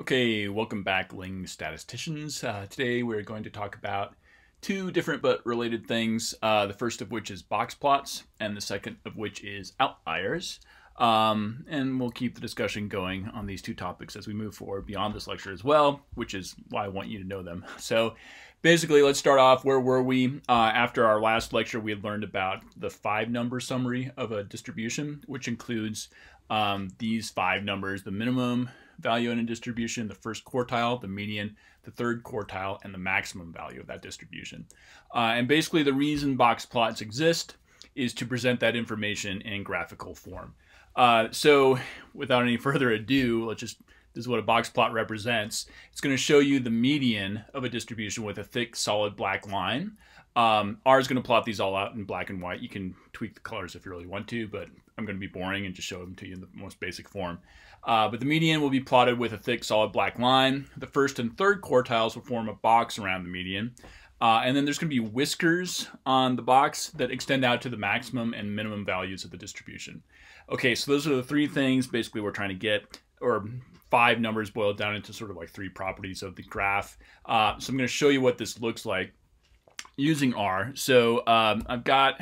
Okay, welcome back, Ling statisticians. Uh, today we're going to talk about two different but related things. Uh, the first of which is box plots, and the second of which is outliers. Um, and we'll keep the discussion going on these two topics as we move forward beyond this lecture as well, which is why I want you to know them. So, basically, let's start off. Where were we? Uh, after our last lecture, we had learned about the five number summary of a distribution, which includes um, these five numbers the minimum value in a distribution, the first quartile, the median, the third quartile, and the maximum value of that distribution. Uh, and basically, the reason box plots exist is to present that information in graphical form. Uh, so, without any further ado, let's just this is what a box plot represents. It's going to show you the median of a distribution with a thick, solid black line. Um, R is going to plot these all out in black and white. You can tweak the colors if you really want to, but I'm going to be boring and just show them to you in the most basic form. Uh, but the median will be plotted with a thick, solid black line. The first and third quartiles will form a box around the median. Uh, and then there's going to be whiskers on the box that extend out to the maximum and minimum values of the distribution. Okay, so those are the three things basically we're trying to get, or five numbers boiled down into sort of like three properties of the graph. Uh, so I'm going to show you what this looks like using R. So um, I've got,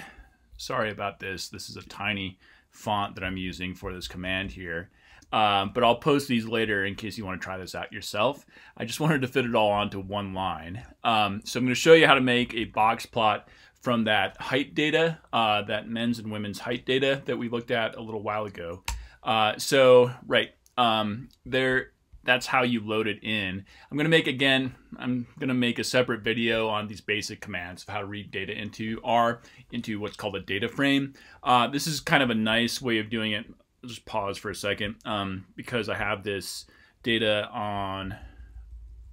sorry about this, this is a tiny font that I'm using for this command here. Um, but I'll post these later in case you want to try this out yourself. I just wanted to fit it all onto one line. Um, so I'm going to show you how to make a box plot from that height data, uh, that men's and women's height data that we looked at a little while ago. Uh, so, right, um, there, that's how you load it in. I'm going to make, again, I'm going to make a separate video on these basic commands of how to read data into R, into what's called a data frame. Uh, this is kind of a nice way of doing it. Just pause for a second um, because I have this data on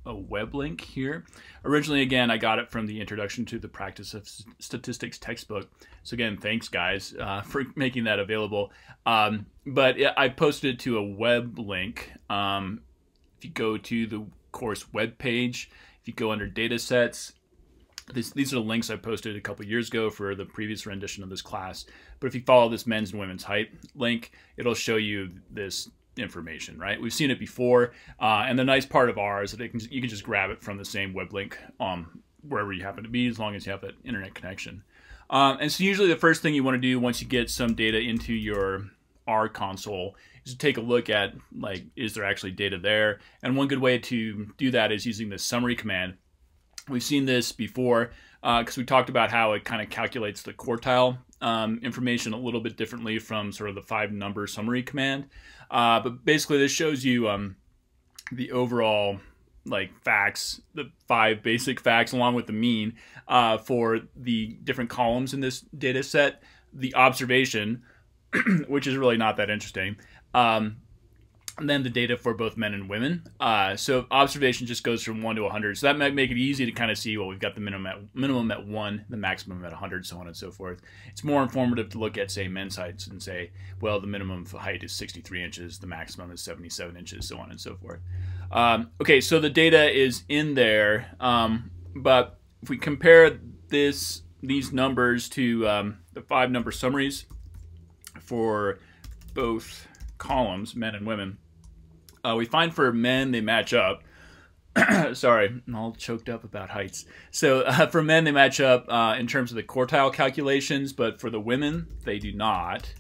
a web link here. Originally, again, I got it from the Introduction to the Practice of Statistics textbook. So again, thanks guys uh, for making that available. Um, but I posted it to a web link. Um, if you go to the course web page, if you go under data sets, this, these are the links I posted a couple years ago for the previous rendition of this class. But if you follow this men's and women's height link, it'll show you this information, right? We've seen it before, uh, and the nice part of R is that can, you can just grab it from the same web link um, wherever you happen to be, as long as you have that internet connection. Um, and so usually the first thing you want to do once you get some data into your R console is to take a look at like is there actually data there? And one good way to do that is using the summary command. We've seen this before because uh, we talked about how it kind of calculates the quartile um, information a little bit differently from sort of the five number summary command. Uh, but basically, this shows you um, the overall like facts, the five basic facts, along with the mean uh, for the different columns in this data set. The observation, which is really not that interesting. Um, and then the data for both men and women. Uh, so observation just goes from one to 100. So that might make it easy to kind of see, well, we've got the minimum at, minimum at one, the maximum at 100, so on and so forth. It's more informative to look at, say, men's heights and say, well, the minimum height is 63 inches, the maximum is 77 inches, so on and so forth. Um, okay, so the data is in there, um, but if we compare this these numbers to um, the five number summaries for both columns, men and women, uh, we find for men they match up. Sorry, I'm all choked up about heights. So uh, for men they match up uh, in terms of the quartile calculations, but for the women they do not.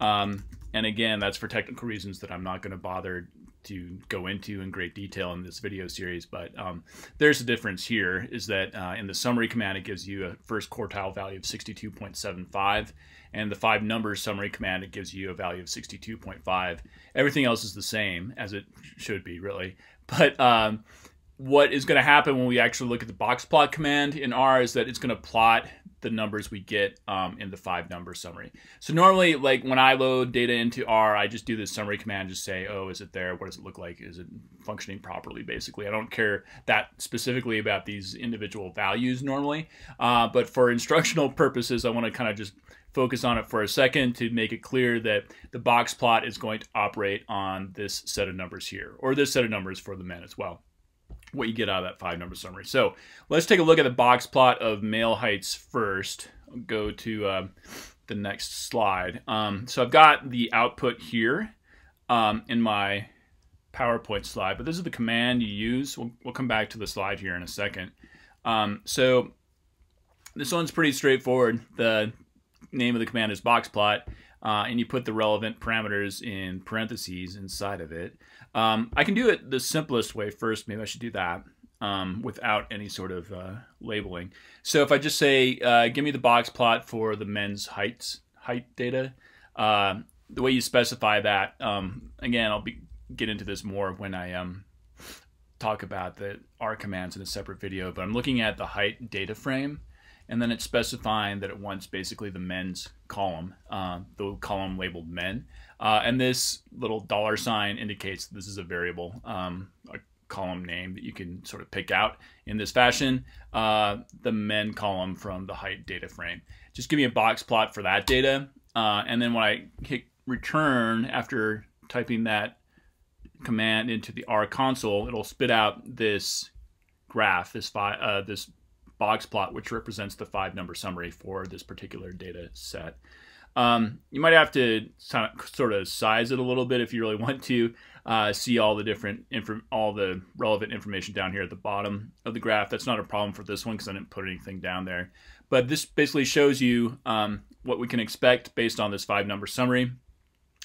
Um, and again, that's for technical reasons that I'm not going to bother to go into in great detail in this video series. But um, there's a difference here: is that uh, in the summary command it gives you a first quartile value of 62.75 and the five numbers summary command, it gives you a value of 62.5. Everything else is the same, as it should be, really. But um, what is going to happen when we actually look at the box plot command in R is that it's going to plot the numbers we get um, in the five number summary. So normally, like when I load data into R, I just do this summary command, just say, oh, is it there? What does it look like? Is it functioning properly, basically? I don't care that specifically about these individual values normally. Uh, but for instructional purposes, I want to kind of just focus on it for a second to make it clear that the box plot is going to operate on this set of numbers here, or this set of numbers for the men as well. What you get out of that five number summary. So let's take a look at the box plot of male heights first. I'll go to uh, the next slide. Um, so I've got the output here um, in my PowerPoint slide, but this is the command you use. We'll, we'll come back to the slide here in a second. Um, so this one's pretty straightforward. The name of the command is boxplot, uh, and you put the relevant parameters in parentheses inside of it. Um, I can do it the simplest way first. Maybe I should do that um, without any sort of uh, labeling. So if I just say, uh, give me the box plot for the men's heights height data, uh, the way you specify that, um, again, I'll be, get into this more when I um, talk about the R commands in a separate video, but I'm looking at the height data frame, and then it's specifying that it wants basically the men's column, uh, the column labeled men. Uh, and this little dollar sign indicates this is a variable, um, a column name that you can sort of pick out in this fashion. Uh, the men column from the height data frame. Just give me a box plot for that data. Uh, and then when I hit return after typing that command into the R console, it'll spit out this graph, this uh, this box plot, which represents the five number summary for this particular data set. Um, you might have to sort of size it a little bit if you really want to uh, see all the different all the relevant information down here at the bottom of the graph. That's not a problem for this one because I didn't put anything down there. But this basically shows you um, what we can expect based on this five number summary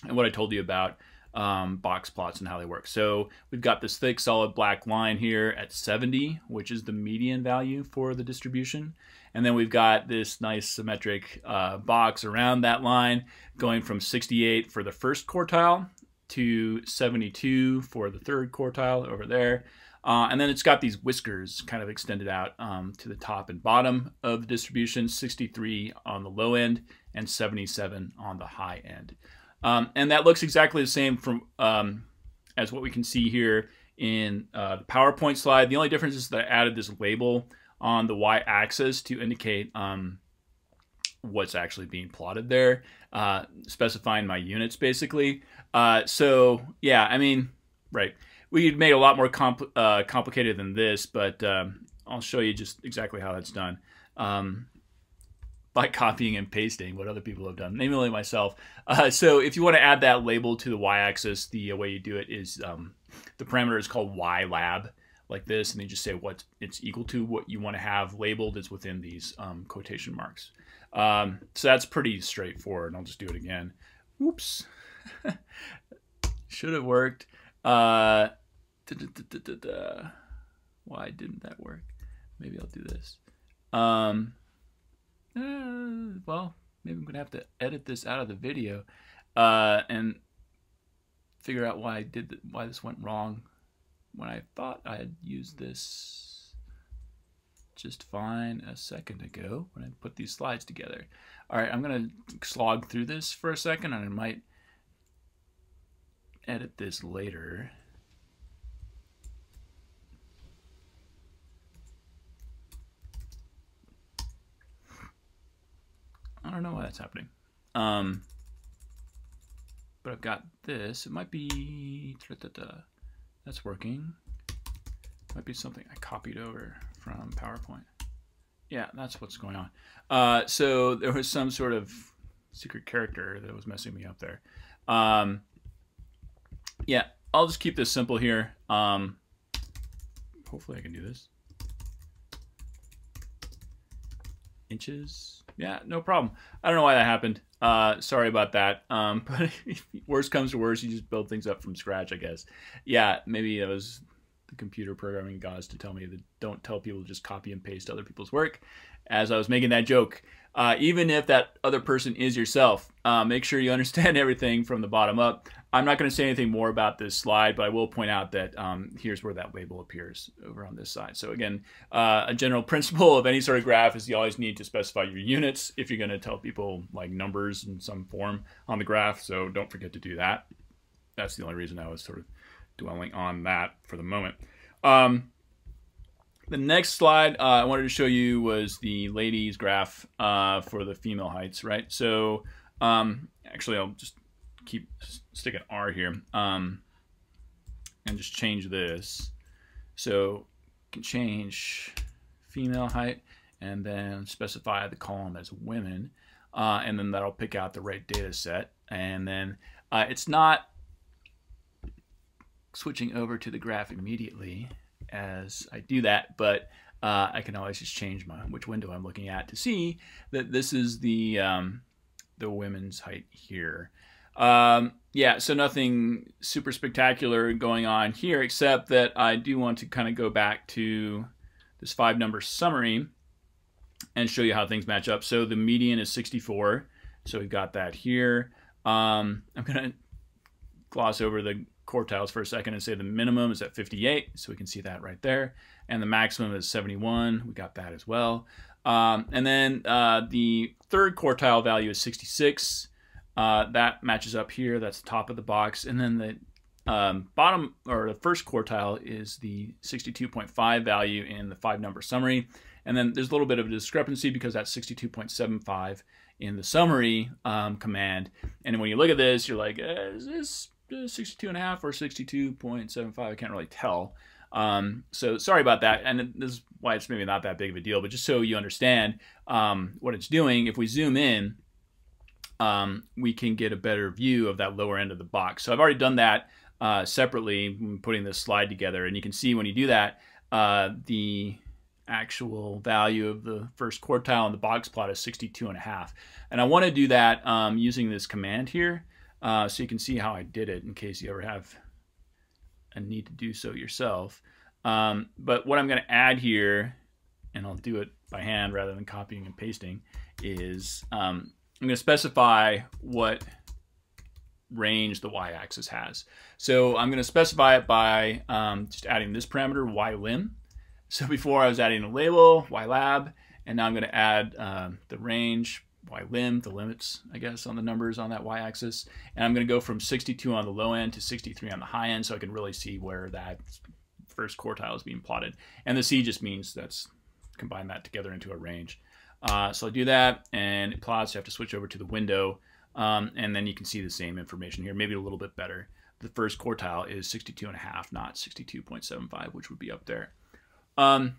and what I told you about um, box plots and how they work. So we've got this thick solid black line here at 70, which is the median value for the distribution. And then we've got this nice symmetric uh, box around that line going from 68 for the first quartile to 72 for the third quartile over there. Uh, and then it's got these whiskers kind of extended out um, to the top and bottom of the distribution, 63 on the low end and 77 on the high end. Um, and that looks exactly the same from um, as what we can see here in uh, the PowerPoint slide. The only difference is that I added this label on the y-axis to indicate um, what's actually being plotted there, uh, specifying my units basically. Uh, so yeah, I mean, right. We'd made a lot more uh, complicated than this, but um, I'll show you just exactly how that's done. Um, by copying and pasting what other people have done, namely myself. Uh, so if you want to add that label to the y-axis, the way you do it is um, the parameter is called ylab, like this, and you just say what it's equal to. What you want to have labeled is within these um, quotation marks. Um, so that's pretty straightforward. And I'll just do it again. Oops. Should have worked. Uh, da, da, da, Why didn't that work? Maybe I'll do this. Um, uh, well, maybe I'm gonna have to edit this out of the video uh, and figure out why I did why this went wrong when I thought I had used this just fine a second ago when I put these slides together. All right, I'm gonna slog through this for a second and I might edit this later. I don't know why that's happening. Um, but I've got this. It might be... That's working. Might be something I copied over from PowerPoint. Yeah, that's what's going on. Uh, so there was some sort of secret character that was messing me up there. Um, yeah, I'll just keep this simple here. Um, hopefully I can do this. Inches. Yeah, no problem. I don't know why that happened. Uh, sorry about that. Um, but worst comes to worst, you just build things up from scratch, I guess. Yeah, maybe it was the computer programming gods to tell me that don't tell people to just copy and paste other people's work. As I was making that joke, uh, even if that other person is yourself, uh, make sure you understand everything from the bottom up. I'm not going to say anything more about this slide, but I will point out that um, here's where that label appears over on this side. So again, uh, a general principle of any sort of graph is you always need to specify your units if you're going to tell people like numbers in some form on the graph. So don't forget to do that. That's the only reason I was sort of dwelling on that for the moment. Um, the next slide uh, I wanted to show you was the ladies graph uh, for the female heights, right? So um, actually, I'll just keep stick an R here um, and just change this. So can change female height and then specify the column as women. Uh, and then that'll pick out the right data set. And then uh, it's not switching over to the graph immediately as I do that, but uh, I can always just change my which window I'm looking at to see that this is the um, the women's height here. Um, yeah, so nothing super spectacular going on here, except that I do want to kind of go back to this five number summary and show you how things match up. So the median is 64. So we've got that here. Um, I'm going to gloss over the quartiles for a second and say the minimum is at 58. So we can see that right there. And the maximum is 71. We got that as well. Um, and then uh, the third quartile value is 66. Uh, that matches up here. That's the top of the box. And then the um, bottom or the first quartile is the 62.5 value in the five number summary. And then there's a little bit of a discrepancy because that's 62.75 in the summary um, command. And when you look at this, you're like, eh, is this 62 and a half or 62.75? I can't really tell. Um, so sorry about that. And this is why it's maybe not that big of a deal, but just so you understand um, what it's doing, if we zoom in, um, we can get a better view of that lower end of the box. So I've already done that uh, separately, putting this slide together. And you can see when you do that, uh, the actual value of the first quartile in the box plot is 62 and a half. And I want to do that um, using this command here. Uh, so you can see how I did it in case you ever have a need to do so yourself. Um, but what I'm going to add here, and I'll do it by hand rather than copying and pasting, is um, I'm going to specify what range the y-axis has. So I'm going to specify it by um, just adding this parameter, ylim. So before I was adding a label, ylab, and now I'm going to add uh, the range, ylim, the limits, I guess, on the numbers on that y-axis. And I'm going to go from 62 on the low end to 63 on the high end so I can really see where that first quartile is being plotted. And the C just means that's combine that together into a range. Uh, so I do that and it plots. You have to switch over to the window um, and then you can see the same information here, maybe a little bit better. The first quartile is 62 and a half, not 62.75, which would be up there. Um,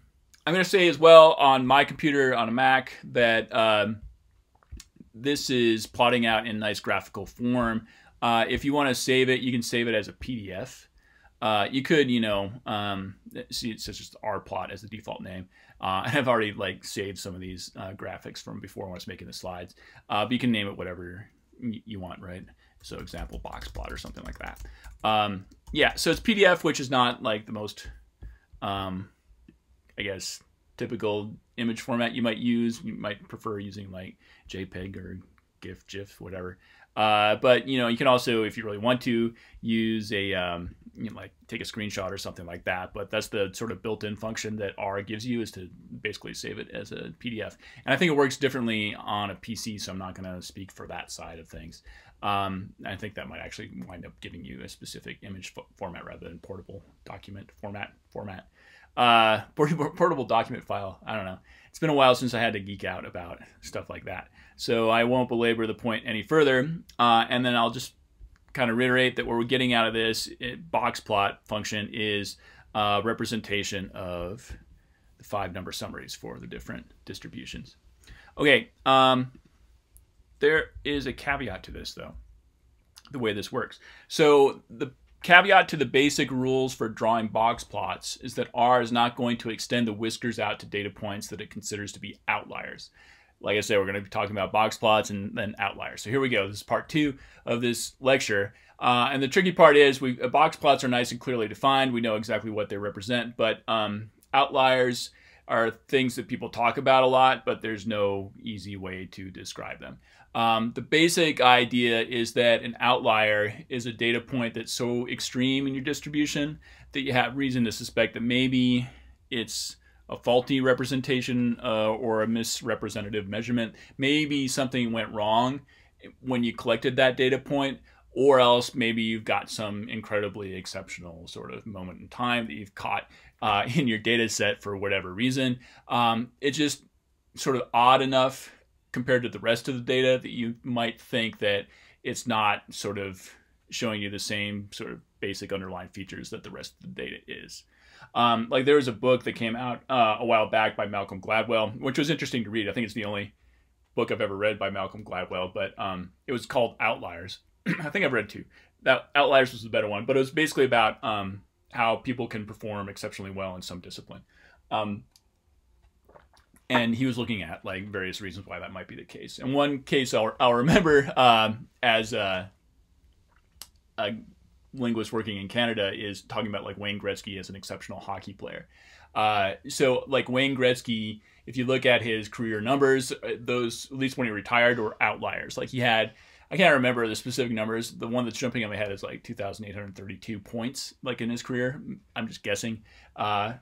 I'm going to say as well on my computer on a Mac that um, this is plotting out in nice graphical form. Uh, if you want to save it, you can save it as a PDF. Uh, you could, you know, um, see it says just rplot as the default name. Uh, and I've already like saved some of these uh, graphics from before when I was making the slides. Uh, but you can name it whatever you want, right? So example box plot or something like that. Um, yeah, so it's PDF, which is not like the most, um, I guess, typical image format you might use. You might prefer using like JPEG or GIF, GIF, whatever. Uh, but you know, you can also, if you really want to, use a um, you know, like take a screenshot or something like that. But that's the sort of built-in function that R gives you is to basically save it as a PDF. And I think it works differently on a PC, so I'm not going to speak for that side of things. Um, I think that might actually wind up giving you a specific image format rather than portable document format format. Uh, portable, portable document file. I don't know. It's been a while since I had to geek out about stuff like that. So I won't belabor the point any further. Uh, and then I'll just kind of reiterate that what we're getting out of this box plot function is a representation of the five number summaries for the different distributions. Okay, um, there is a caveat to this though, the way this works. So the caveat to the basic rules for drawing box plots is that R is not going to extend the whiskers out to data points that it considers to be outliers. Like I said, we're going to be talking about box plots and then outliers. So here we go. This is part two of this lecture. Uh, and the tricky part is we uh, box plots are nice and clearly defined. We know exactly what they represent, but um, outliers are things that people talk about a lot, but there's no easy way to describe them. Um, the basic idea is that an outlier is a data point that's so extreme in your distribution that you have reason to suspect that maybe it's a faulty representation uh, or a misrepresentative measurement. Maybe something went wrong when you collected that data point, or else maybe you've got some incredibly exceptional sort of moment in time that you've caught uh, in your data set for whatever reason. Um, it's just sort of odd enough compared to the rest of the data that you might think that it's not sort of showing you the same sort of basic underlying features that the rest of the data is. Um, like there was a book that came out uh, a while back by Malcolm Gladwell, which was interesting to read. I think it's the only book I've ever read by Malcolm Gladwell, but um, it was called Outliers. I think I've read two. that outliers was the better one, but it was basically about um, how people can perform exceptionally well in some discipline. Um, and he was looking at like various reasons why that might be the case. And one case I'll, I'll remember um, as a, a, linguist working in Canada is talking about like Wayne Gretzky as an exceptional hockey player. Uh, so like Wayne Gretzky, if you look at his career numbers, uh, those at least when he retired were outliers. Like he had, I can't remember the specific numbers. The one that's jumping in my head is like 2,832 points, like in his career. I'm just guessing. Uh,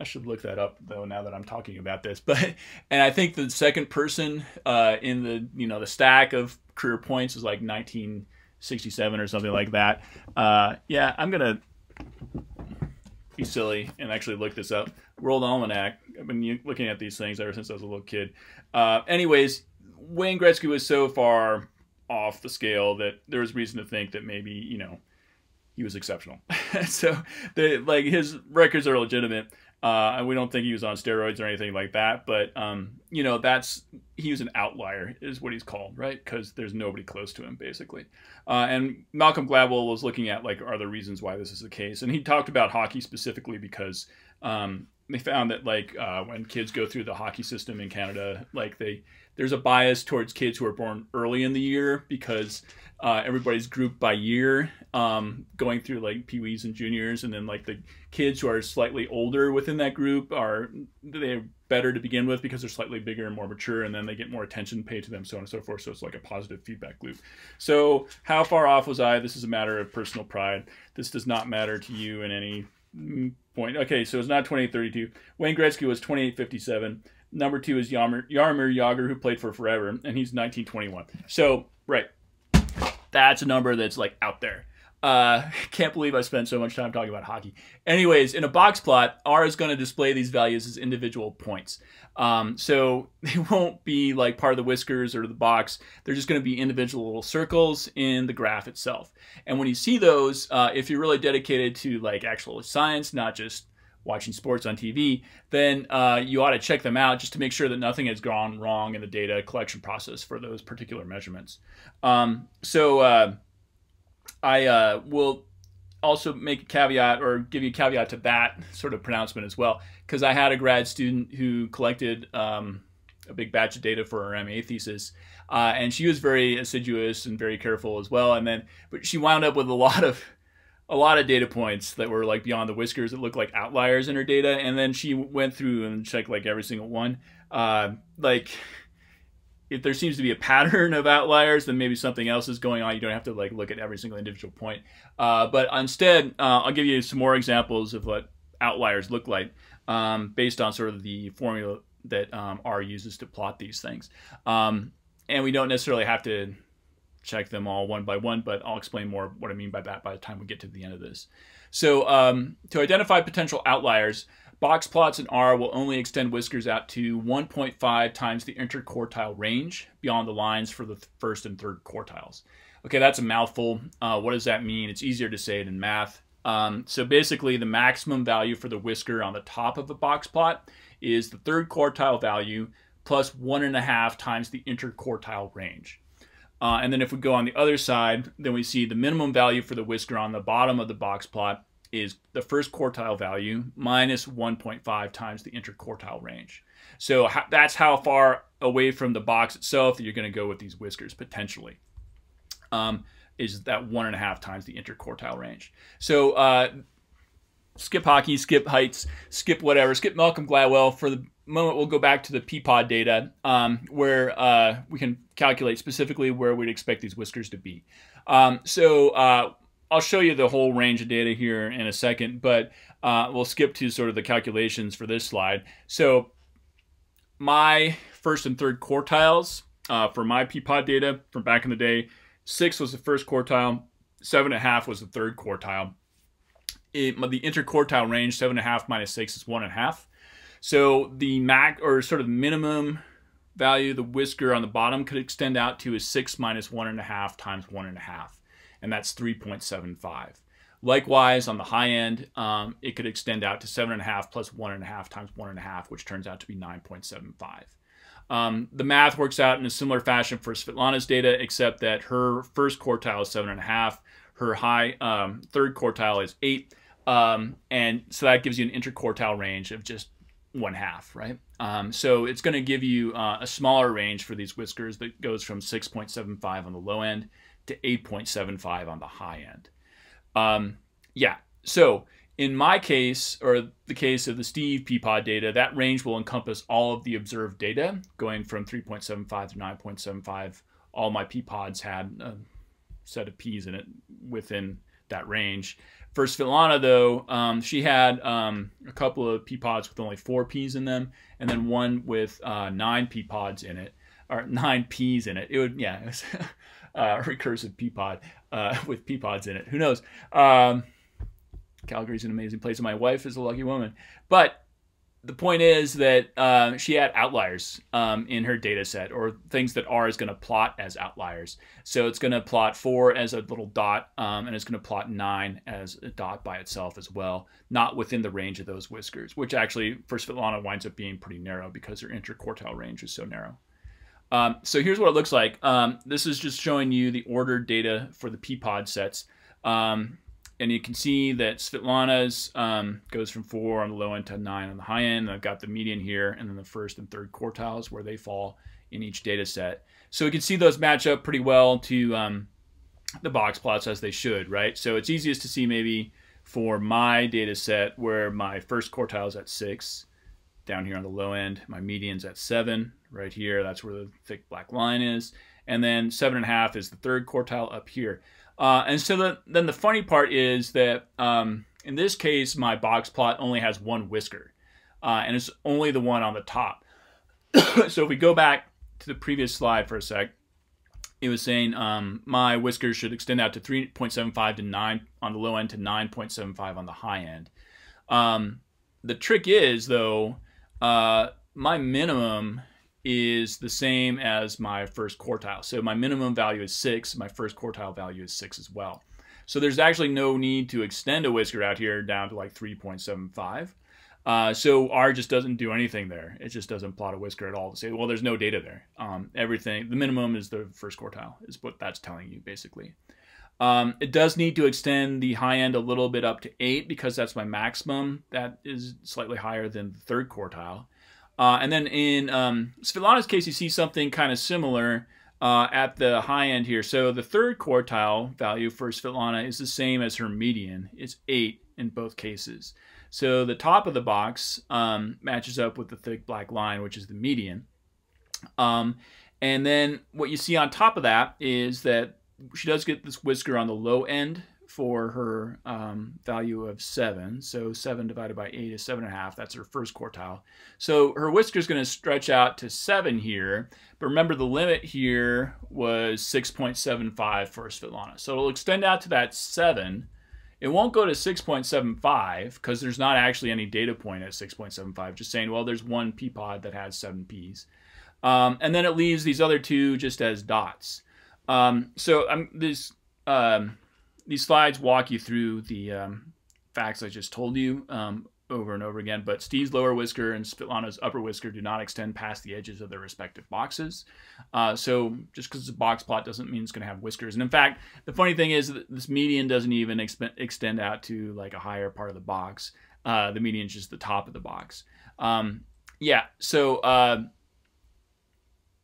I should look that up though now that I'm talking about this. But and I think the second person uh, in the you know the stack of career points is like 1967 or something like that. Uh, yeah, I'm gonna be silly and actually look this up. World Almanac. I've been looking at these things ever since I was a little kid. Uh, anyways, Wayne Gretzky was so far off the scale that there was reason to think that maybe you know he was exceptional. so like his records are legitimate. Uh, and we don't think he was on steroids or anything like that. But um, you know, that's he was an outlier, is what he's called, right? Because there's nobody close to him, basically. Uh, and Malcolm Gladwell was looking at like, are there reasons why this is the case? And he talked about hockey specifically because um, they found that like uh, when kids go through the hockey system in Canada, like they there's a bias towards kids who are born early in the year because uh, everybody's grouped by year, um, going through like peewees and juniors, and then like the kids who are slightly older within that group are they're better to begin with because they're slightly bigger and more mature, and then they get more attention paid to them, so on and so forth. So it's like a positive feedback loop. So how far off was I? This is a matter of personal pride. This does not matter to you in any point. Okay, so it's not 2832. Wayne Gretzky was 2857. Number two is Jaromir Jagr, who played for forever, and he's 1921. So, right, that's a number that's like out there. Uh, can't believe I spent so much time talking about hockey. Anyways, in a box plot, R is going to display these values as individual points. Um, so they won't be like part of the whiskers or the box. They're just going to be individual little circles in the graph itself. And when you see those, uh, if you're really dedicated to like actual science, not just watching sports on TV, then uh, you ought to check them out just to make sure that nothing has gone wrong in the data collection process for those particular measurements. Um, so uh, I uh, will also make a caveat or give you a caveat to that sort of pronouncement as well, because I had a grad student who collected um, a big batch of data for her MA thesis. Uh, and she was very assiduous and very careful as well. And then, but she wound up with a lot of a lot of data points that were like beyond the whiskers that looked like outliers in her data and then she went through and checked like every single one. Uh, like if there seems to be a pattern of outliers then maybe something else is going on. You don't have to like look at every single individual point. Uh, but instead uh, i'll give you some more examples of what outliers look like um, based on sort of the formula that um, r uses to plot these things. Um, and we don't necessarily have to check them all one by one, but I'll explain more what I mean by that by the time we get to the end of this. So um, to identify potential outliers, box plots in R will only extend whiskers out to 1.5 times the interquartile range beyond the lines for the first and third quartiles. Okay, that's a mouthful. Uh, what does that mean? It's easier to say it in math. Um, so basically, the maximum value for the whisker on the top of a box plot is the third quartile value plus one and a half times the interquartile range. Uh, and then if we go on the other side, then we see the minimum value for the whisker on the bottom of the box plot is the first quartile value minus 1.5 times the interquartile range. So that's how far away from the box itself that you're going to go with these whiskers potentially. Um, is that one and a half times the interquartile range. So uh, skip hockey, skip heights, skip whatever, skip Malcolm Gladwell for the moment, we'll go back to the Peapod data um, where uh, we can calculate specifically where we'd expect these whiskers to be. Um, so uh, I'll show you the whole range of data here in a second, but uh, we'll skip to sort of the calculations for this slide. So my first and third quartiles uh, for my Peapod data from back in the day, six was the first quartile, seven and a half was the third quartile. It, the interquartile range, seven and a half minus six is one and a half. So the mac or sort of minimum value, the whisker on the bottom could extend out to is six minus one and a half times one and a half, and that's 3.75. Likewise, on the high end, um, it could extend out to seven and a half plus one and a half times one and a half, which turns out to be 9.75. Um, the math works out in a similar fashion for Svetlana's data, except that her first quartile is seven and a half, her high um, third quartile is eight. Um, and so that gives you an interquartile range of just one half, right? Um, so it's going to give you uh, a smaller range for these whiskers that goes from 6.75 on the low end to 8.75 on the high end. Um, yeah, so in my case, or the case of the Steve Peapod data, that range will encompass all of the observed data, going from 3.75 to 9.75. All my Peapods had a set of peas in it within that range. For Svetlana, though, um, she had um, a couple of pea pods with only four peas in them, and then one with uh, nine Peapods in it, or nine peas in it. It would, yeah, it was uh, recursive Peapod uh, with pea pods in it. Who knows? Um, Calgary's an amazing place, and my wife is a lucky woman. But the point is that uh, she had outliers um, in her data set or things that R is going to plot as outliers. So it's going to plot four as a little dot, um, and it's going to plot nine as a dot by itself as well, not within the range of those whiskers, which actually for Svetlana winds up being pretty narrow because her interquartile range is so narrow. Um, so here's what it looks like. Um, this is just showing you the ordered data for the Peapod sets. Um, and you can see that Svetlana's um, goes from four on the low end to nine on the high end. I've got the median here, and then the first and third quartiles where they fall in each data set. So we can see those match up pretty well to um, the box plots as they should, right? So it's easiest to see maybe for my data set where my first quartile is at six, down here on the low end, my median's at seven, right here. That's where the thick black line is. And then seven and a half is the third quartile up here. Uh, and so the, then the funny part is that um, in this case, my box plot only has one whisker, uh, and it's only the one on the top. so if we go back to the previous slide for a sec, it was saying um, my whiskers should extend out to 3.75 to 9 on the low end to 9.75 on the high end. Um, the trick is, though, uh, my minimum is the same as my first quartile. So my minimum value is 6, my first quartile value is 6 as well. So there's actually no need to extend a whisker out here down to like 3.75. Uh, so R just doesn't do anything there. It just doesn't plot a whisker at all to say, well, there's no data there. Um, everything, the minimum is the first quartile, is what that's telling you basically. Um, it does need to extend the high end a little bit up to 8 because that's my maximum. That is slightly higher than the third quartile. Uh, and then in um, Svetlana's case, you see something kind of similar uh, at the high end here. So the third quartile value for Svetlana is the same as her median. It's 8 in both cases. So the top of the box um, matches up with the thick black line, which is the median. Um, and then what you see on top of that is that she does get this whisker on the low end for her um, value of 7. So 7 divided by 8 is 7.5. That's her first quartile. So her whisker is going to stretch out to 7 here. But remember the limit here was 6.75 for Svetlana. So it'll extend out to that 7. It won't go to 6.75 because there's not actually any data point at 6.75. Just saying, well, there's one Peapod that has 7 peas. Um, and then it leaves these other two just as dots. Um, so I'm this um, these slides walk you through the um, facts I just told you um, over and over again, but Steve's lower whisker and Svetlana's upper whisker do not extend past the edges of their respective boxes. Uh, so just because it's a box plot doesn't mean it's going to have whiskers. And in fact, the funny thing is that this median doesn't even extend out to like a higher part of the box. Uh, the median is just the top of the box. Um, yeah, so uh,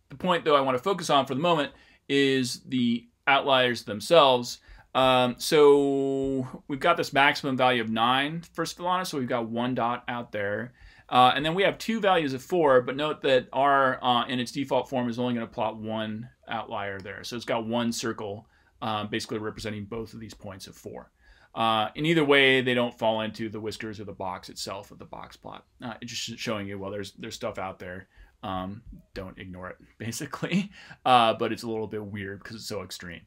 the point though I want to focus on for the moment is the outliers themselves. Um, so we've got this maximum value of 9 for Svetlana, so we've got one dot out there. Uh, and then we have two values of 4, but note that R uh, in its default form is only going to plot one outlier there. So it's got one circle uh, basically representing both of these points of 4. Uh, in either way, they don't fall into the whiskers or the box itself of the box plot. Uh, it's just showing you, well, there's, there's stuff out there. Um, don't ignore it, basically. Uh, but it's a little bit weird because it's so extreme.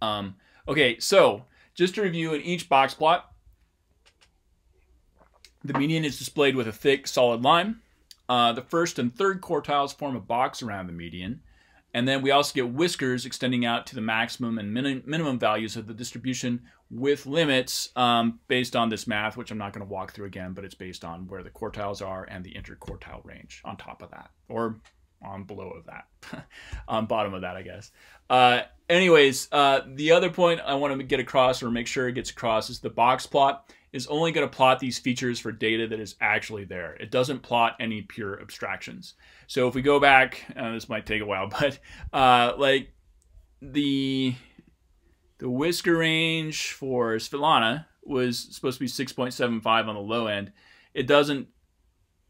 Um, Okay, so just to review in each box plot, the median is displayed with a thick, solid line. Uh, the first and third quartiles form a box around the median. And then we also get whiskers extending out to the maximum and min minimum values of the distribution with limits um, based on this math, which I'm not going to walk through again, but it's based on where the quartiles are and the interquartile range on top of that, or on below of that, on bottom of that, I guess. Uh, anyways, uh, the other point I want to get across or make sure it gets across is the box plot is only going to plot these features for data that is actually there. It doesn't plot any pure abstractions. So if we go back, uh, this might take a while, but uh, like the the whisker range for Svetlana was supposed to be 6.75 on the low end. It doesn't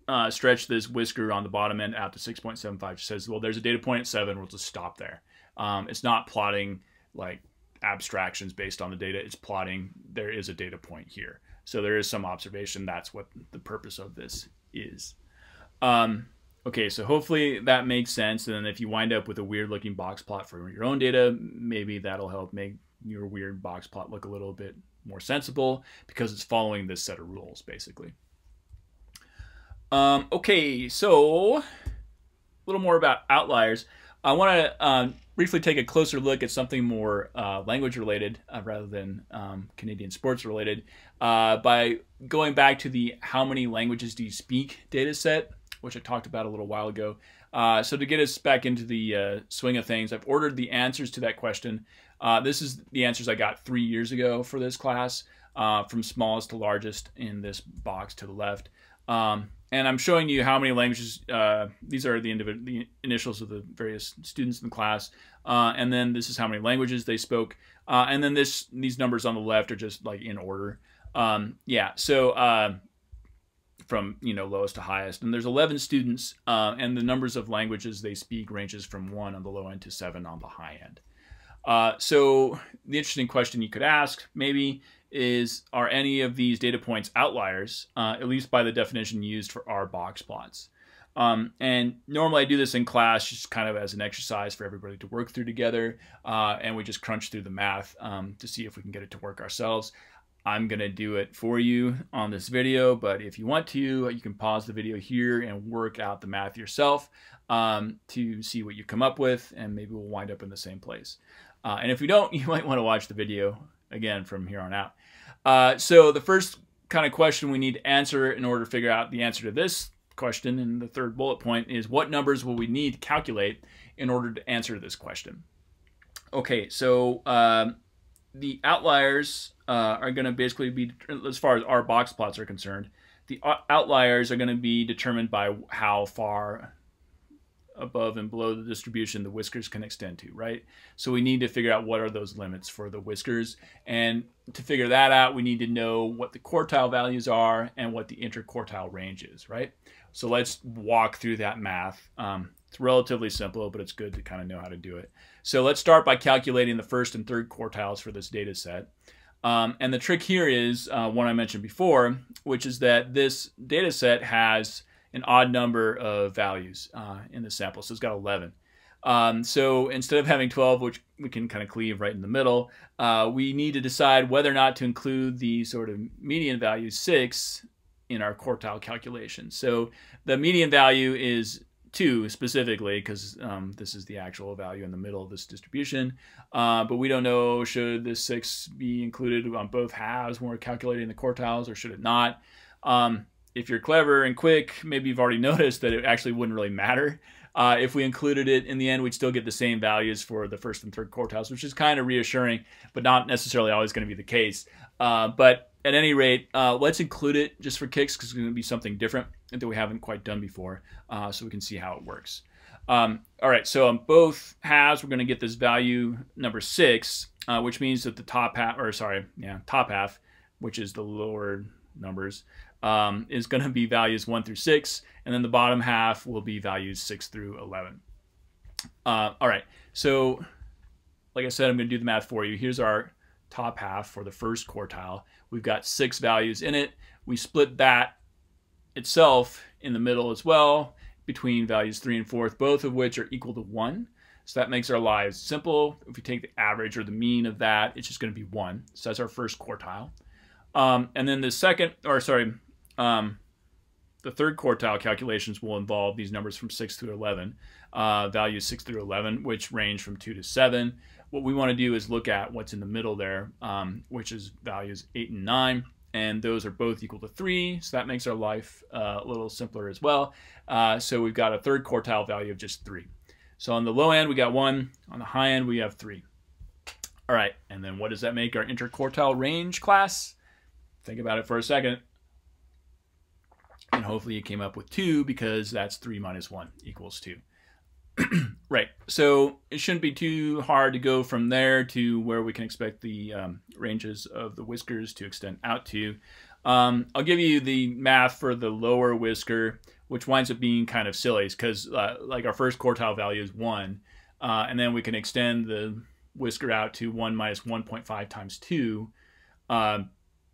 uh, stretch this whisker on the bottom end out to 6.75. It says, well, there's a data point at 7. We'll just stop there. Um, it's not plotting like abstractions based on the data. It's plotting there is a data point here. So there is some observation. That's what the purpose of this is. Um, okay, so hopefully that makes sense. And then if you wind up with a weird looking box plot for your own data, maybe that'll help make your weird box plot look a little bit more sensible because it's following this set of rules, basically. Um, okay, so a little more about outliers. I want to um, briefly take a closer look at something more uh, language related uh, rather than um, Canadian sports related uh, by going back to the how many languages do you speak data set, which I talked about a little while ago. Uh, so to get us back into the uh, swing of things, I've ordered the answers to that question. Uh, this is the answers I got three years ago for this class, from smallest to largest in this box to the left. Um, and I'm showing you how many languages. Uh, these are the, the, initials of the various students in the class, uh, and then this is how many languages they spoke. Uh, and then this these numbers on the left are just like in order. Um, yeah, so uh, from you know lowest to highest, and there's 11 students, uh, and the numbers of languages they speak ranges from one on the low end to seven on the high end. Uh, so the interesting question you could ask maybe is are any of these data points outliers, uh, at least by the definition used for our box plots? Um, and normally I do this in class just kind of as an exercise for everybody to work through together. Uh, and we just crunch through the math um, to see if we can get it to work ourselves. I'm going to do it for you on this video, but if you want to, you can pause the video here and work out the math yourself um, to see what you come up with, and maybe we'll wind up in the same place. Uh, and if you don't, you might want to watch the video again from here on out. Uh, so the first kind of question we need to answer in order to figure out the answer to this question in the third bullet point is what numbers will we need to calculate in order to answer this question? Okay, so um, the outliers uh, are going to basically be, as far as our box plots are concerned, the outliers are going to be determined by how far above and below the distribution the whiskers can extend to, right? So we need to figure out what are those limits for the whiskers. And to figure that out, we need to know what the quartile values are and what the interquartile range is, right? So let's walk through that math. Um, it's relatively simple, but it's good to kind of know how to do it. So let's start by calculating the first and third quartiles for this data set. Um, and the trick here is uh, one I mentioned before, which is that this data set has an odd number of values uh, in the sample. So it's got 11. Um, so instead of having 12, which we can kind of cleave right in the middle, uh, we need to decide whether or not to include the sort of median value 6 in our quartile calculation. So the median value is 2 specifically because um, this is the actual value in the middle of this distribution. Uh, but we don't know should this 6 be included on both halves when we're calculating the quartiles or should it not. Um, if you're clever and quick, maybe you've already noticed that it actually wouldn't really matter. Uh, if we included it in the end, we'd still get the same values for the first and third quartiles, which is kind of reassuring, but not necessarily always going to be the case. Uh, but at any rate, uh, let's include it just for kicks because it's going to be something different that we haven't quite done before, uh, so we can see how it works. Um, all right, so on both halves, we're going to get this value number six, uh, which means that the top half, or sorry, yeah, top half, which is the lower numbers, um, is going to be values 1 through 6, and then the bottom half will be values 6 through 11. Uh, all right, so like I said, I'm going to do the math for you. Here's our top half for the first quartile. We've got six values in it. We split that itself in the middle as well between values 3 and 4, both of which are equal to 1. So that makes our lives simple. If we take the average or the mean of that, it's just going to be 1. So that's our first quartile. Um, and then the second, or sorry, um, the third quartile calculations will involve these numbers from 6 through 11, uh, values 6 through 11, which range from 2 to 7. What we want to do is look at what's in the middle there, um, which is values 8 and 9. and those are both equal to 3, so that makes our life uh, a little simpler as well. Uh, so we've got a third quartile value of just 3. So on the low end, we got 1. On the high end, we have 3. All right, and then what does that make our interquartile range class? Think about it for a second. And hopefully you came up with 2 because that's 3 minus 1 equals 2. right. So it shouldn't be too hard to go from there to where we can expect the um, ranges of the whiskers to extend out to. Um, I'll give you the math for the lower whisker, which winds up being kind of silly because uh, like our first quartile value is 1. Uh, and then we can extend the whisker out to 1 minus 1.5 times 2. Uh,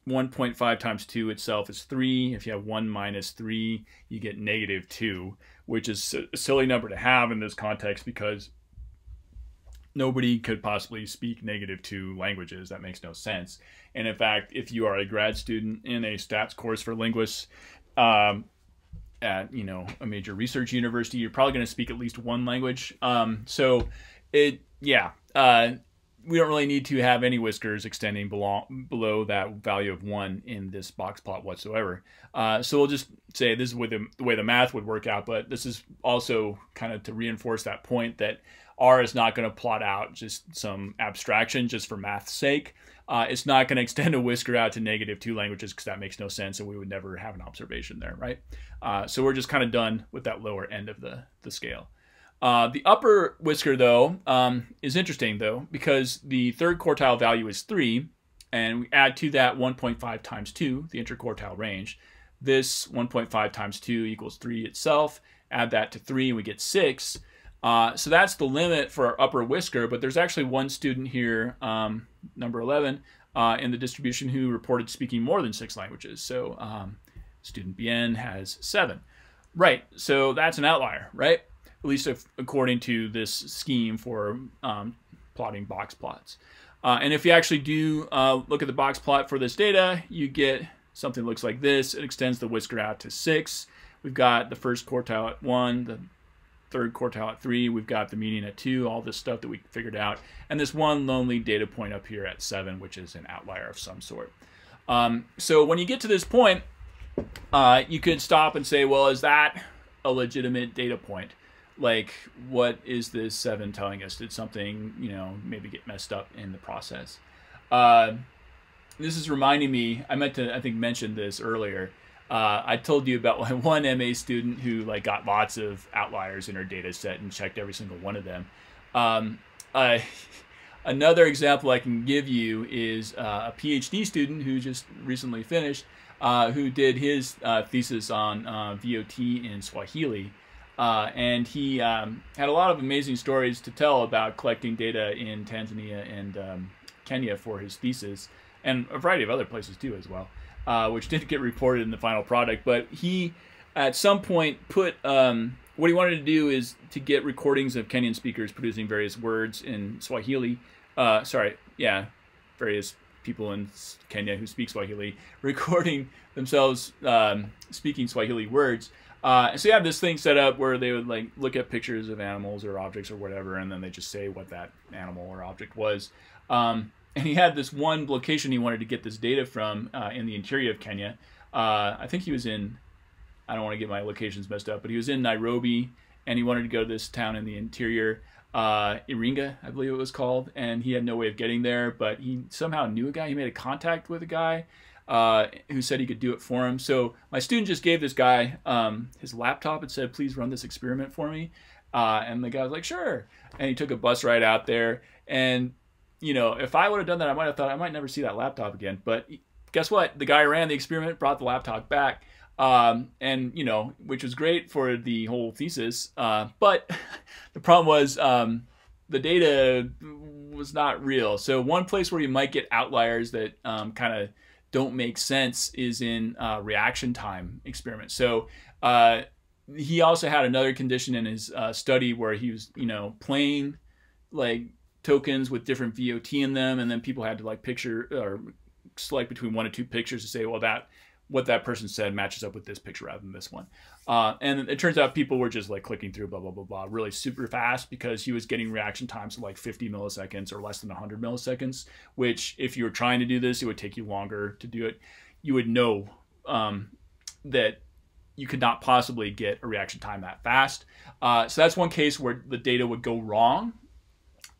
1.5 times 2 itself is 3. If you have 1 minus 3, you get negative 2 which is a silly number to have in this context because nobody could possibly speak negative two languages. That makes no sense. And in fact, if you are a grad student in a stats course for linguists um, at you know a major research university, you're probably going to speak at least one language. Um, so it yeah. Uh, we don't really need to have any whiskers extending below, below that value of 1 in this box plot whatsoever. Uh, so we'll just say this is the, the, way the math would work out, but this is also kind of to reinforce that point that R is not going to plot out just some abstraction just for math's sake. Uh, it's not going to extend a whisker out to negative two languages because that makes no sense and we would never have an observation there, right? Uh, so we're just kind of done with that lower end of the, the scale. Uh, the upper whisker, though, um, is interesting, though, because the third quartile value is 3, and we add to that 1.5 times 2, the interquartile range. This 1.5 times 2 equals 3 itself. Add that to 3, and we get 6. Uh, so that's the limit for our upper whisker, but there's actually one student here, um, number 11, uh, in the distribution who reported speaking more than six languages. So um, student BN has 7. Right, so that's an outlier, right? At least if, according to this scheme for um, plotting box plots. Uh, and if you actually do uh, look at the box plot for this data, you get something that looks like this. It extends the whisker out to 6. We've got the first quartile at 1, the third quartile at 3. We've got the median at 2, all this stuff that we figured out. And this one lonely data point up here at 7, which is an outlier of some sort. Um, so when you get to this point, uh, you could stop and say, well, is that a legitimate data point? Like what is this seven telling us? Did something you know maybe get messed up in the process? Uh, this is reminding me i meant to i think mention this earlier. Uh, i told you about one ma student who like got lots of outliers in her data set and checked every single one of them. Um, uh, another example i can give you is uh, a phd student who just recently finished uh, who did his uh, thesis on vot in swahili uh, and he um, had a lot of amazing stories to tell about collecting data in Tanzania and um, Kenya for his thesis, and a variety of other places too as well, uh, which didn't get reported in the final product. But he, at some point, put um, what he wanted to do is to get recordings of Kenyan speakers producing various words in Swahili. Uh, sorry, yeah, various people in Kenya who speak Swahili recording themselves um, speaking Swahili words uh, so you have this thing set up where they would like look at pictures of animals or objects or whatever, and then they just say what that animal or object was. Um, and he had this one location he wanted to get this data from uh, in the interior of Kenya. Uh, I think he was in. I don't want to get my locations messed up, but he was in Nairobi, and he wanted to go to this town in the interior, uh, Iringa, I believe it was called, and he had no way of getting there. But he somehow knew a guy. He made a contact with a guy uh, who said he could do it for him. So my student just gave this guy um, his laptop and said, please run this experiment for me. Uh, and the guy was like, sure. And he took a bus ride out there. And, you know, if I would have done that, I might have thought I might never see that laptop again. But guess what? The guy ran the experiment, brought the laptop back. Um, and, you know, which was great for the whole thesis. Uh, but the problem was um, the data was not real. So one place where you might get outliers that um, kind of don't make sense is in uh, reaction time experiments. So uh, he also had another condition in his uh, study where he was, you know, playing like tokens with different VOT in them, and then people had to like picture or select between one or two pictures to say, well, that what that person said matches up with this picture rather than this one. Uh, and it turns out people were just like clicking through blah, blah, blah, blah, really super fast because he was getting reaction times of like 50 milliseconds or less than 100 milliseconds, which if you were trying to do this, it would take you longer to do it. you would know um, that you could not possibly get a reaction time that fast. Uh, so that's one case where the data would go wrong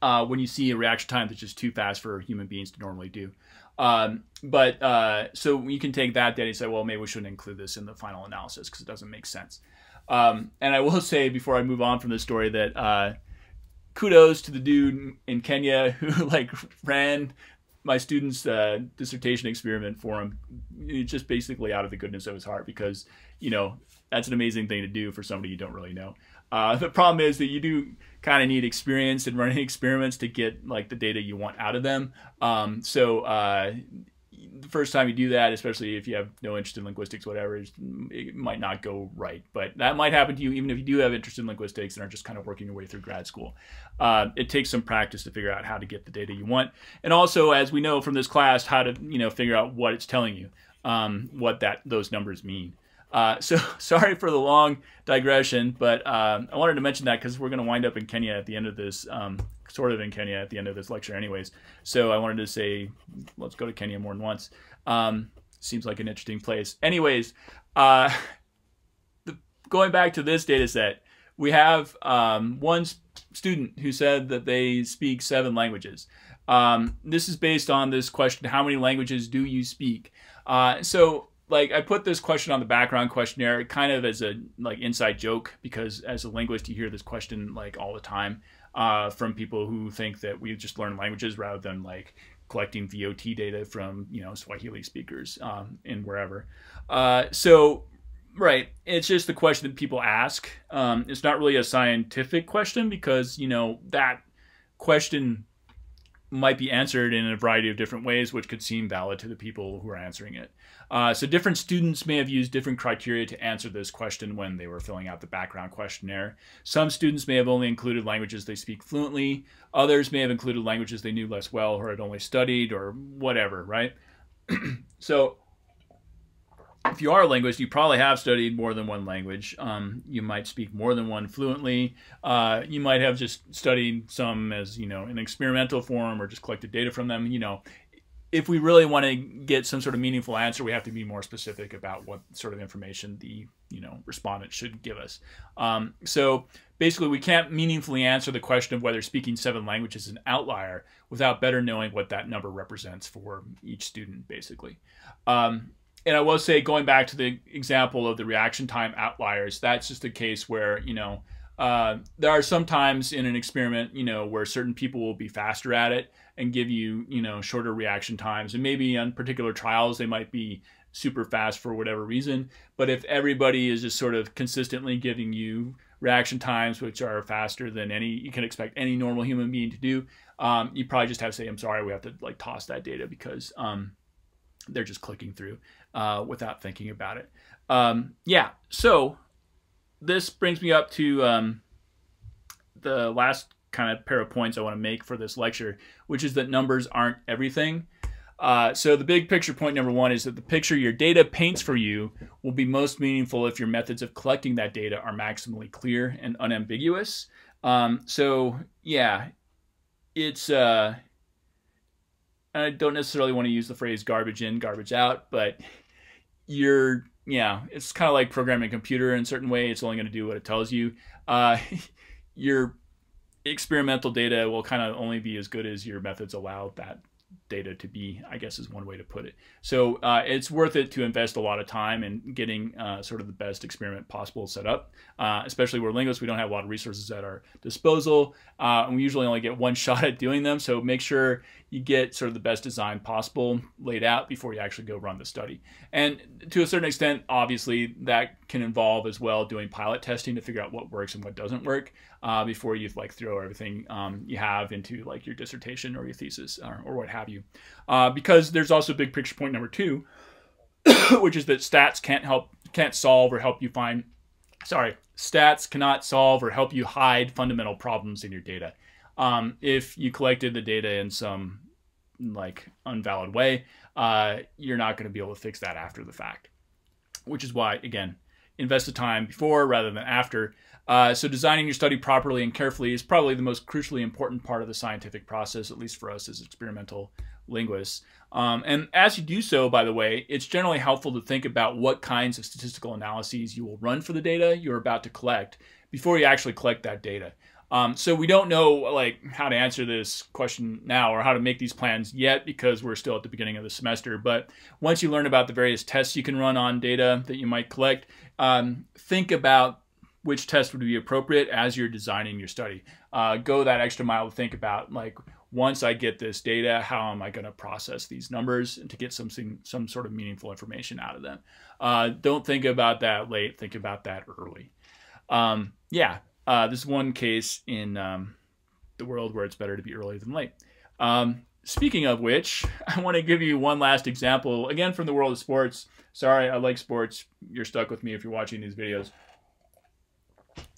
uh, when you see a reaction time that's just too fast for human beings to normally do. Um, but uh, so you can take that data and say, well, maybe we shouldn't include this in the final analysis because it doesn't make sense. Um, and I will say before I move on from this story that uh, kudos to the dude in Kenya who like ran my student's uh, dissertation experiment for him, just basically out of the goodness of his heart because you know that's an amazing thing to do for somebody you don't really know. Uh, the problem is that you do kind of need experience in running experiments to get like the data you want out of them. Um, so uh, the first time you do that, especially if you have no interest in linguistics, whatever, it might not go right. But that might happen to you even if you do have interest in linguistics and are just kind of working your way through grad school. Uh, it takes some practice to figure out how to get the data you want, and also, as we know from this class, how to you know figure out what it's telling you, um, what that those numbers mean. Uh, so sorry for the long digression, but um, I wanted to mention that because we're going to wind up in Kenya at the end of this, um, sort of in Kenya at the end of this lecture, anyways. So I wanted to say, let's go to Kenya more than once. Um, seems like an interesting place. Anyways, uh, the, going back to this data set, we have um, one student who said that they speak seven languages. Um, this is based on this question: How many languages do you speak? Uh, so like I put this question on the background questionnaire kind of as a like inside joke because as a linguist you hear this question like all the time uh, from people who think that we just learn languages rather than like collecting VOT data from you know Swahili speakers um, and wherever. Uh, so right, it's just the question that people ask. Um, it's not really a scientific question because you know that question might be answered in a variety of different ways, which could seem valid to the people who are answering it. Uh, so different students may have used different criteria to answer this question when they were filling out the background questionnaire. Some students may have only included languages they speak fluently. Others may have included languages they knew less well or had only studied or whatever, right? so if you are a linguist, you probably have studied more than one language. Um, you might speak more than one fluently. Uh, you might have just studied some as you know in experimental form or just collected data from them. You know, if we really want to get some sort of meaningful answer, we have to be more specific about what sort of information the you know respondent should give us. Um, so basically, we can't meaningfully answer the question of whether speaking seven languages is an outlier without better knowing what that number represents for each student, basically. Um, and I will say, going back to the example of the reaction time outliers, that's just a case where, you know, uh, there are some times in an experiment, you know, where certain people will be faster at it and give you, you know, shorter reaction times. And maybe on particular trials, they might be super fast for whatever reason. But if everybody is just sort of consistently giving you reaction times which are faster than any you can expect any normal human being to do, um, you probably just have to say, I'm sorry, we have to like toss that data because um, they're just clicking through uh, without thinking about it. Um, yeah, so this brings me up to um, the last kind of pair of points I want to make for this lecture, which is that numbers aren't everything. Uh, so the big picture point number one is that the picture your data paints for you will be most meaningful if your methods of collecting that data are maximally clear and unambiguous. Um, so yeah, it's uh, I don't necessarily want to use the phrase garbage in, garbage out, but you're yeah, it's kind of like programming a computer in a certain way. It's only going to do what it tells you. Uh, your experimental data will kind of only be as good as your methods allow that data to be, I guess is one way to put it. So uh, it's worth it to invest a lot of time in getting uh, sort of the best experiment possible set up, uh, especially where linguists, we don't have a lot of resources at our disposal. Uh, and we usually only get one shot at doing them. So make sure you get sort of the best design possible laid out before you actually go run the study. And to a certain extent, obviously, that can involve as well doing pilot testing to figure out what works and what doesn't work uh, before you like throw everything um, you have into like your dissertation or your thesis or, or what have you. Uh, because there's also big picture point number two, which is that stats can't help, can't solve or help you find, sorry, stats cannot solve or help you hide fundamental problems in your data. Um, if you collected the data in some like unvalid way, uh, you're not going to be able to fix that after the fact. Which is why, again, invest the time before rather than after. Uh, so designing your study properly and carefully is probably the most crucially important part of the scientific process, at least for us as experimental linguists. Um, and as you do so, by the way, it's generally helpful to think about what kinds of statistical analyses you will run for the data you're about to collect before you actually collect that data. Um, so we don't know like how to answer this question now or how to make these plans yet because we're still at the beginning of the semester. But once you learn about the various tests you can run on data that you might collect, um, think about which test would be appropriate as you're designing your study. Uh, go that extra mile to think about like once I get this data, how am I going to process these numbers to get something, some sort of meaningful information out of them? Uh, don't think about that late. Think about that early. Um, yeah, uh, this is one case in um, the world where it's better to be early than late. Um, speaking of which, I want to give you one last example, again from the world of sports. Sorry, I like sports. You're stuck with me if you're watching these videos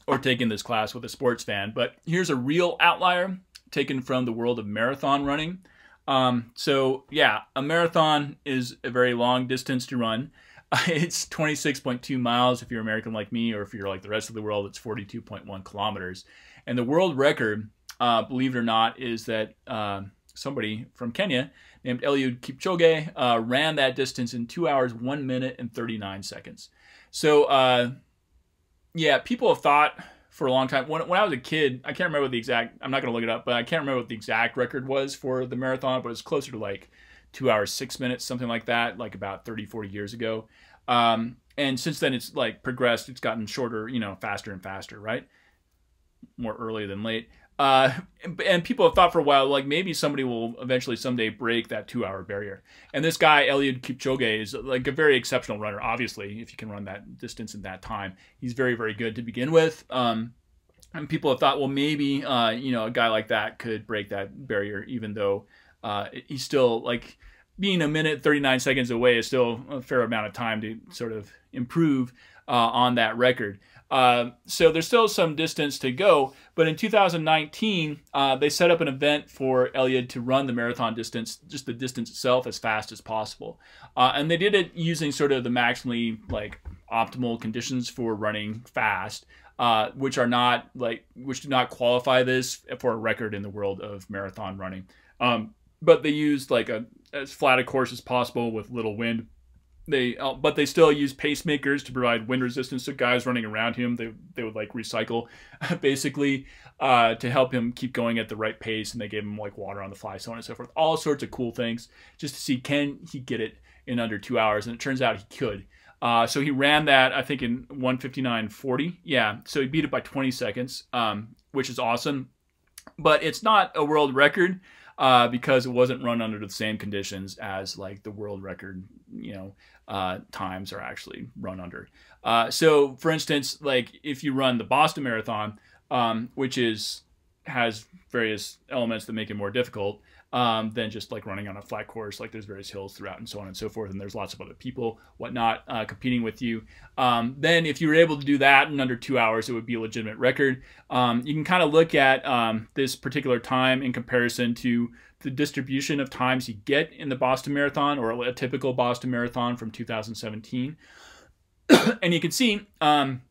or taking this class with a sports fan. But here's a real outlier taken from the world of marathon running. Um, so yeah, a marathon is a very long distance to run. it's 26.2 miles if you're American like me, or if you're like the rest of the world, it's 42.1 kilometers. And the world record, uh, believe it or not, is that uh, somebody from Kenya named Eliud Kipchoge uh, ran that distance in two hours, one minute, and 39 seconds. So, uh, yeah, people have thought for a long time. When, when I was a kid, I can't remember the exact. I'm not going to look it up, but I can't remember what the exact record was for the marathon. But it was closer to like two hours six minutes, something like that, like about 30, 40 years ago. Um, and since then, it's like progressed. It's gotten shorter, you know, faster and faster, right? More early than late. Uh, and people have thought for a while, like maybe somebody will eventually someday break that two-hour barrier. And this guy, Eliud Kipchoge, is like a very exceptional runner. Obviously, if you can run that distance in that time, he's very, very good to begin with. Um, and people have thought, well, maybe uh, you know a guy like that could break that barrier, even though uh, he's still like being a minute 39 seconds away is still a fair amount of time to sort of improve uh, on that record. Uh, so there's still some distance to go. But in 2019, uh, they set up an event for Eliud to run the marathon distance, just the distance itself, as fast as possible. Uh, and they did it using sort of the maximally like optimal conditions for running fast, uh, which are not like which do not qualify this for a record in the world of marathon running. Um, but they used like a as flat a course as possible with little wind they uh, but they still use pacemakers to provide wind resistance to guys running around him. They, they would like recycle basically uh, to help him keep going at the right pace and they gave him like water on the fly so on and so forth. All sorts of cool things just to see can he get it in under two hours? And it turns out he could. Uh, so he ran that i think in 159.40 yeah so he beat it by 20 seconds um, which is awesome. But it's not a world record uh, because it wasn't run under the same conditions as like the world record, you know, uh, times are actually run under. Uh, so, for instance, like if you run the Boston Marathon, um, which is has various elements that make it more difficult, um, than just like running on a flat course. Like there's various hills throughout and so on and so forth, and there's lots of other people, whatnot, uh, competing with you. Um, then if you were able to do that in under two hours, it would be a legitimate record. Um, you can kind of look at um, this particular time in comparison to the distribution of times you get in the Boston Marathon or a typical Boston Marathon from 2017. and you can see um,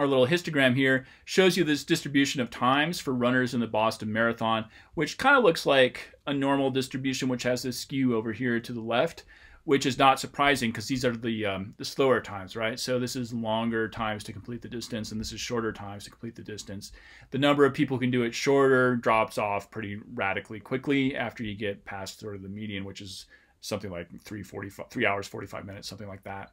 our little histogram here shows you this distribution of times for runners in the Boston Marathon, which kind of looks like a normal distribution, which has this skew over here to the left, which is not surprising because these are the um, the slower times, right? So this is longer times to complete the distance, and this is shorter times to complete the distance. The number of people who can do it shorter drops off pretty radically quickly after you get past sort of the median, which is something like 3, 45, 3 hours 45 minutes, something like that.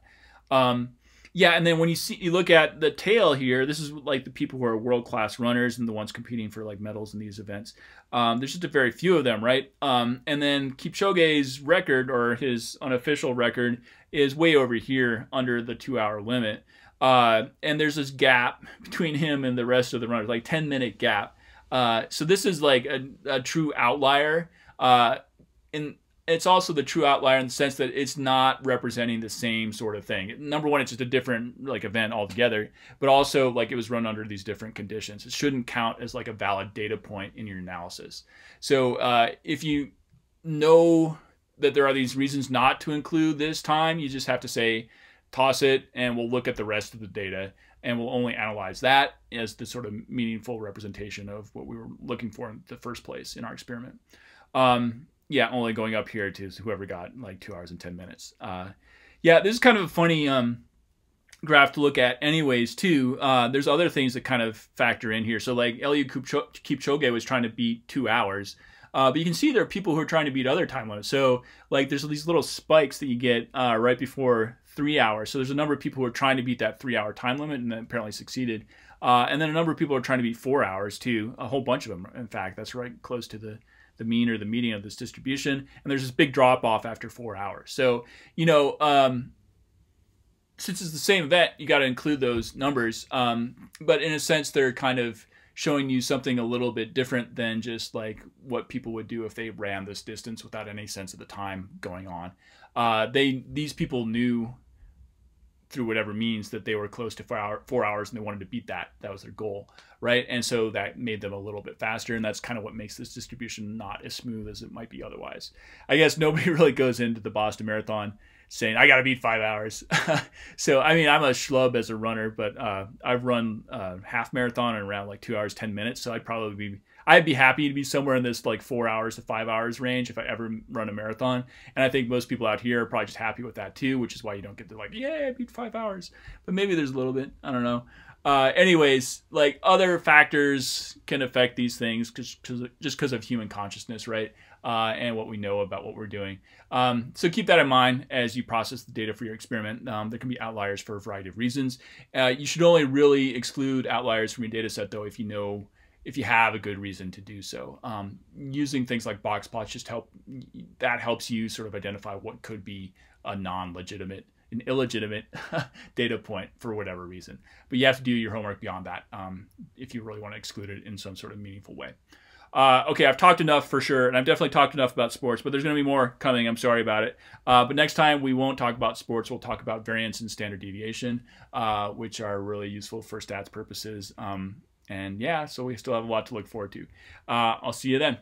Um, yeah, and then when you see you look at the tail here, this is like the people who are world class runners and the ones competing for like medals in these events. Um, there's just a very few of them, right? Um, and then Kipchoge's record or his unofficial record is way over here under the two hour limit. Uh, and there's this gap between him and the rest of the runners, like 10 minute gap. Uh, so this is like a, a true outlier. Uh, in it's also the true outlier in the sense that it's not representing the same sort of thing. Number one, it's just a different like event altogether, but also like it was run under these different conditions. It shouldn't count as like a valid data point in your analysis. So uh, if you know that there are these reasons not to include this time, you just have to say toss it, and we'll look at the rest of the data, and we'll only analyze that as the sort of meaningful representation of what we were looking for in the first place in our experiment. Um, yeah, only going up here to whoever got like two hours and 10 minutes. Uh, yeah, this is kind of a funny um, graph to look at anyways too. Uh, there's other things that kind of factor in here. So like Eliud Kipchoge was trying to beat two hours. Uh, but you can see there are people who are trying to beat other time limits. So like there's these little spikes that you get uh, right before three hours. So there's a number of people who are trying to beat that three hour time limit and apparently succeeded. Uh, and then a number of people are trying to beat four hours too. A whole bunch of them, in fact. That's right close to the the mean or the median of this distribution. And there's this big drop off after four hours. So you know, um, since it's the same event, you got to include those numbers. Um, but in a sense, they're kind of showing you something a little bit different than just like what people would do if they ran this distance without any sense of the time going on. Uh, they these people knew through whatever means that they were close to four, hour, four hours and they wanted to beat that. That was their goal, right? And so that made them a little bit faster, and that's kind of what makes this distribution not as smooth as it might be otherwise. I guess nobody really goes into the Boston Marathon saying I got to beat five hours. so I mean, I'm a schlub as a runner, but uh, I've run uh, half marathon in around like two hours ten minutes. So I'd probably be I'd be happy to be somewhere in this like four hours to five hours range if I ever run a marathon. And I think most people out here are probably just happy with that too, which is why you don't get to like, yeah, I beat five hours. But maybe there's a little bit. I don't know. Uh, anyways, like other factors can affect these things cause, cause just because of human consciousness, right? Uh, and what we know about what we're doing. Um, so keep that in mind as you process the data for your experiment. Um, there can be outliers for a variety of reasons. Uh, you should only really exclude outliers from your data set, though, if you know if you have a good reason to do so. Um, using things like box plots just help that helps you sort of identify what could be a non-legitimate, an illegitimate data point for whatever reason. But you have to do your homework beyond that um, if you really want to exclude it in some sort of meaningful way. Uh, okay, I've talked enough for sure, and I've definitely talked enough about sports, but there's going to be more coming. I'm sorry about it. Uh, but next time we won't talk about sports. We'll talk about variance and standard deviation, uh, which are really useful for stats purposes. Um, and yeah, so we still have a lot to look forward to. Uh, I'll see you then.